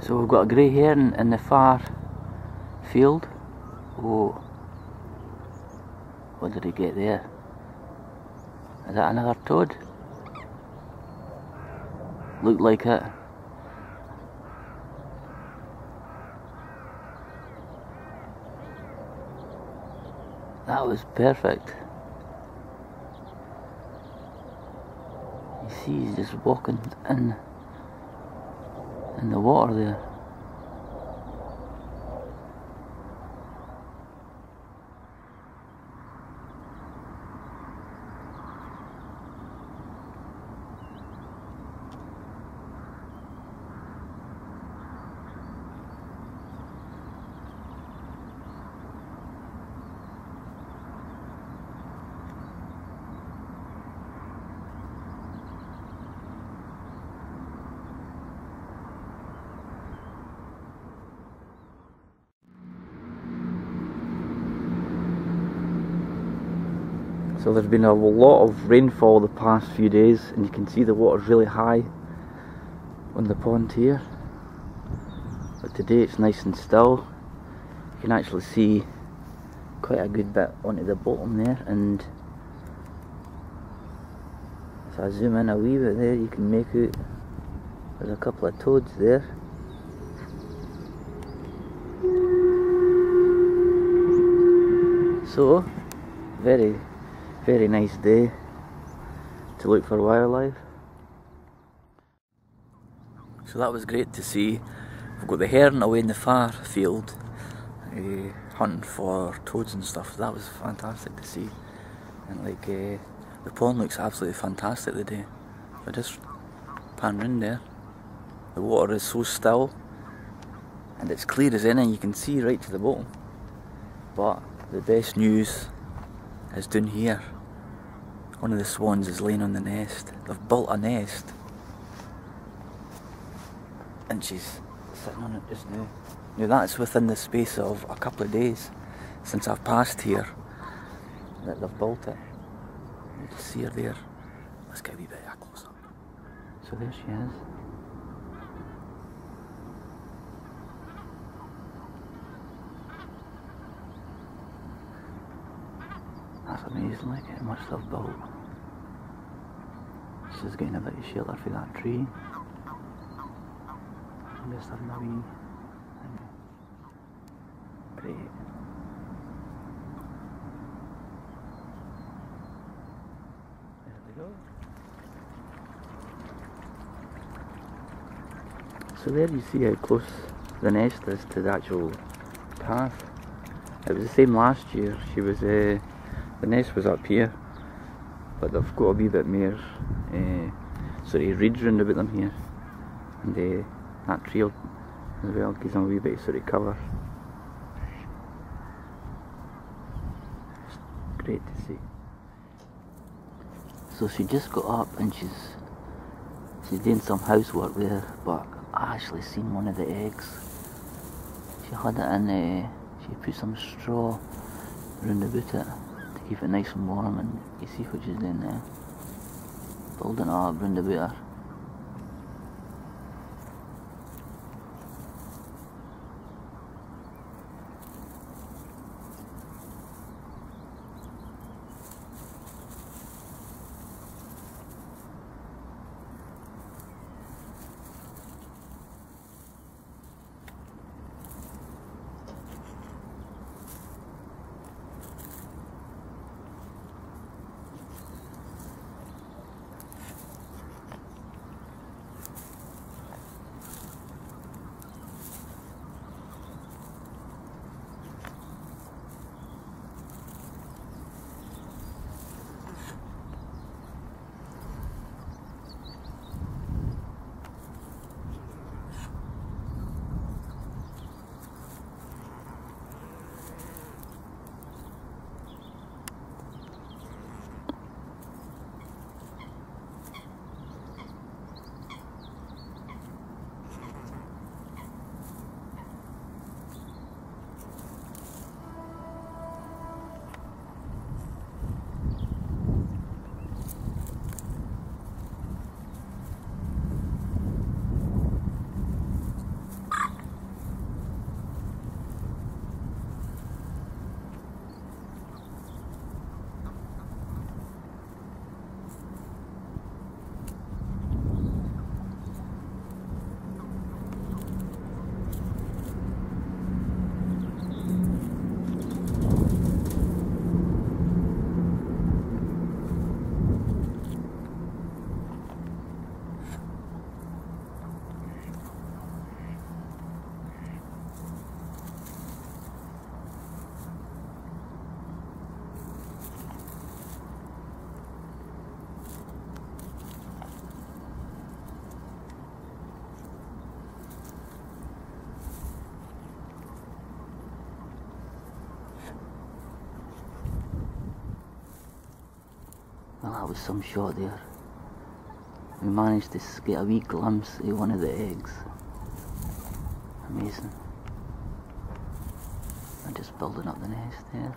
So we've got a grey heron in the far field. Oh, what did he get there? Is that another toad? Looked like it. That was perfect. You see he's just walking in in the water there. So there's been a lot of rainfall the past few days and you can see the water's really high on the pond here. But today it's nice and still. You can actually see quite a good bit onto the bottom there and if I zoom in a wee bit there you can make out there's a couple of toads there. So, very very nice day to look for wildlife. So that was great to see. We've got the heron away in the far field uh, hunting for toads and stuff. That was fantastic to see. And like uh, the pond looks absolutely fantastic today. I just pan round there. The water is so still and it's clear as any. You can see right to the bottom. But the best news is down here. One of the swans is laying on the nest. They've built a nest. And she's sitting on it just now. Now that's within the space of a couple of days since I've passed here that they've built it. You can see her there. Let's get a wee bit of a close up. So there she is. That's amazing, like how much they've built. This is getting a bit of shelter for that tree. I'm just having a wee break. There we go. So there you see how close the nest is to the actual path. It was the same last year. She was uh, the nest was up here, but they've got a wee bit more uh, sort of reeds round about them here, and uh, that trail as well gives them a wee bit of sort of cover. Great to see. So she just got up and she's she's doing some housework there, but I actually seen one of the eggs. She had it in. Uh, she put some straw round about it keep it nice and warm and you see what she's in there. Building up round about That was some shot there. We managed to get a wee glimpse of one of the eggs. Amazing. I'm just building up the nest there.